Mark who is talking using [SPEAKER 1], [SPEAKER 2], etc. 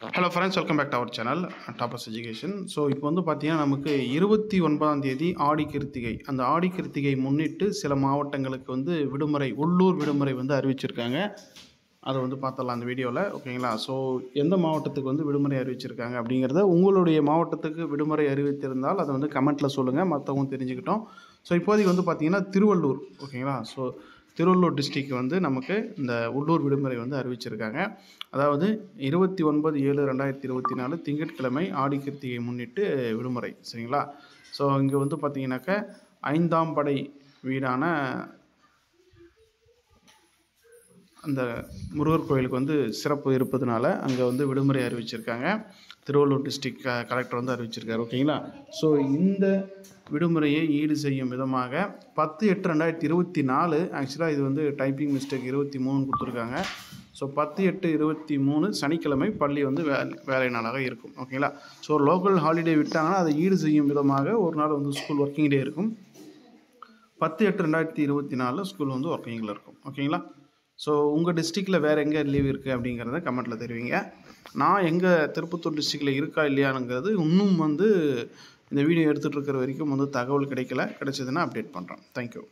[SPEAKER 1] Hello friends welcome back to our channel toppers education so இப்போ வந்து பார்த்தீங்கன்னா நமக்கு இருபத்தி ஒன்பதாம் தேதி ஆடி கிருத்திகை. அந்த ஆடி கிருத்திகை முன்னிட்டு சில மாவட்டங்களுக்கு வந்து விடுமுறை உள்ளூர் விடுமுறை வந்து அறிவிச்சிருக்காங்க. அதை வந்து பார்த்துடலாம் அந்த வீடியோவில் ஓகேங்களா? ஸோ எந்த மாவட்டத்துக்கு வந்து விடுமுறை அறிவிச்சிருக்காங்க அப்படிங்கிறத உங்களுடைய மாவட்டத்துக்கு விடுமுறை அறிவித்திருந்தால் அதை வந்து கமெண்ட்டில் சொல்லுங்கள் மற்றவங்க தெரிஞ்சுக்கிட்டோம். ஸோ இப்போதைக்கு வந்து பார்த்தீங்கன்னா திருவள்ளூர் ஓகேங்களா? ஸோ திருவள்ளூர் டிஸ்ட்ரிக் வந்து நமக்கு இந்த உள்ளூர் விடுமுறை வந்து அறிவிச்சிருக்காங்க. அதாவது இருபத்தி ஒன்பது ஏழு ரெண்டாயிரத்தி இருபத்தி நாலு திங்கட்கிழமை ஆடி கிருத்திகை முன்னிட்டு விடுமுறை சரிங்களா? ஸோ இங்கே வந்து பார்த்தீங்கன்னாக்கா ஐந்தாம் படை வீடான அந்த முருகர் கோயிலுக்கு வந்து சிறப்பு இருப்பதனால அங்கே வந்து விடுமுறை அறிவிச்சிருக்காங்க. திருவள்ளூர் டிஸ்ட்ரிக்ட் க கலெக்டர் வந்து அறிவிச்சிருக்காரு ஓகேங்களா? ஸோ இந்த விடுமுறையை ஈடு செய்யும் விதமாக பத்து எட்டு ரெண்டாயிரத்தி இருபத்தி நாலு ஆக்சுவலாக இது வந்து டைப்பிங் மிஸ்டேக் இருபத்தி மூணு கொடுத்துருக்காங்க. ஸோ பத்து எட்டு இருபத்தி மூணு சனிக்கிழமை பள்ளி வந்து வே வேலை நாளாக இருக்கும். ஓகேங்களா ஸோ லோக்கல் ஹாலிடே விட்டாங்கன்னா அதை ஈடு செய்யும் விதமாக ஒரு நாள் வந்து ஸ்கூல் ஒர்க்கிங் டே இருக்கும். பத்து எட்டு ரெண்டாயிரத்தி இருபத்தி நாலில் ஸ்கூல் வந்து ஒர்க்கிங்கில் இருக்கும். ஓகேங்களா ஸோ உங்கள் டிஸ்ட்ரிக்டில் வேறு எங்கே லீவ் இருக்குது அப்படிங்கிறத கமெண்ட்டில் தெரிவிங்க. நான் எங்கள் திருப்பத்தூர் டிஸ்ட்ரிக்டில் இருக்கா இல்லையானுங்கிறது இன்னும் வந்து இந்த வீடியோ எடுத்துகிட்டு இருக்கிற வரைக்கும் வந்து தகவல் கிடைக்கல கிடைச்சதுன்னா அப்டேட் பண்ணுறேன் தேங்க்யூ